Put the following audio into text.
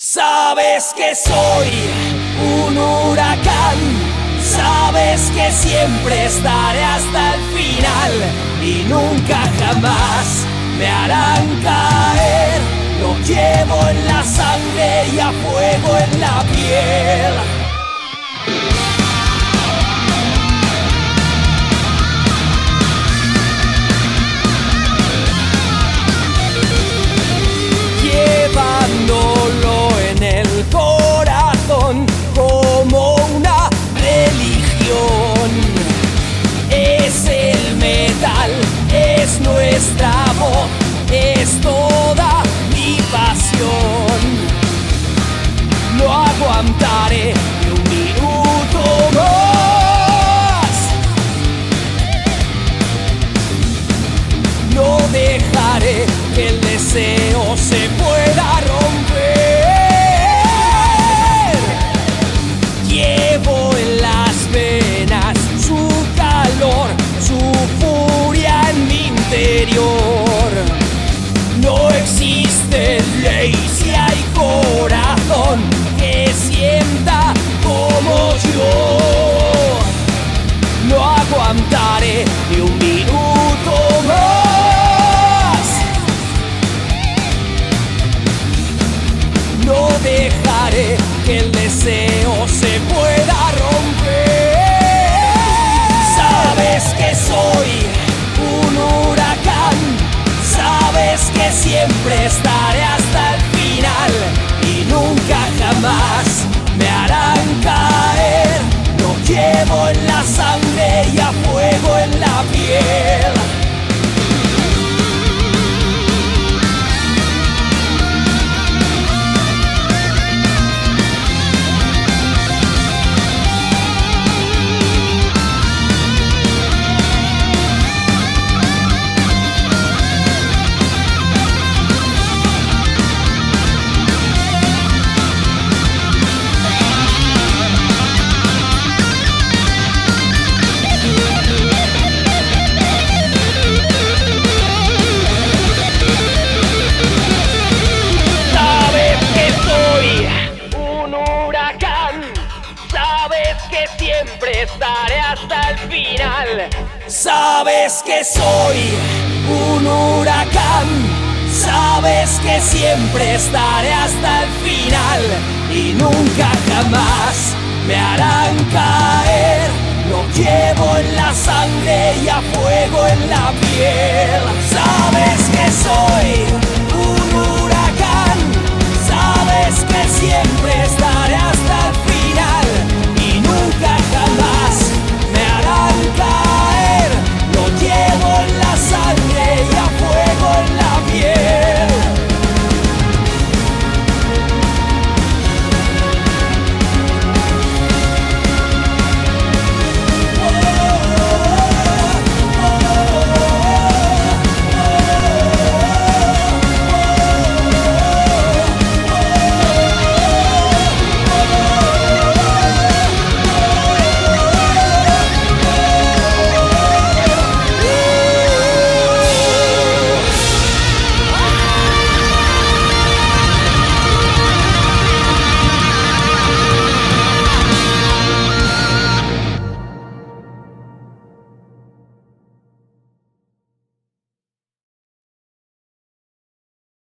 Sabes que soy un huracán, sabes que siempre estaré hasta el final y nunca jamás me harán caer. Lo llevo en la sangre y a fuego en la piel. Es toda si hay corazón que sienta como yo. No aguantaré ni un minuto más. No dejaré que el deseo siempre estaré hasta el final. Sabes que soy un huracán. Sabes que siempre estaré hasta el final y nunca jamás me harán caer. Lo llevo en la sangre y a fuego en la piel. Sabes que soy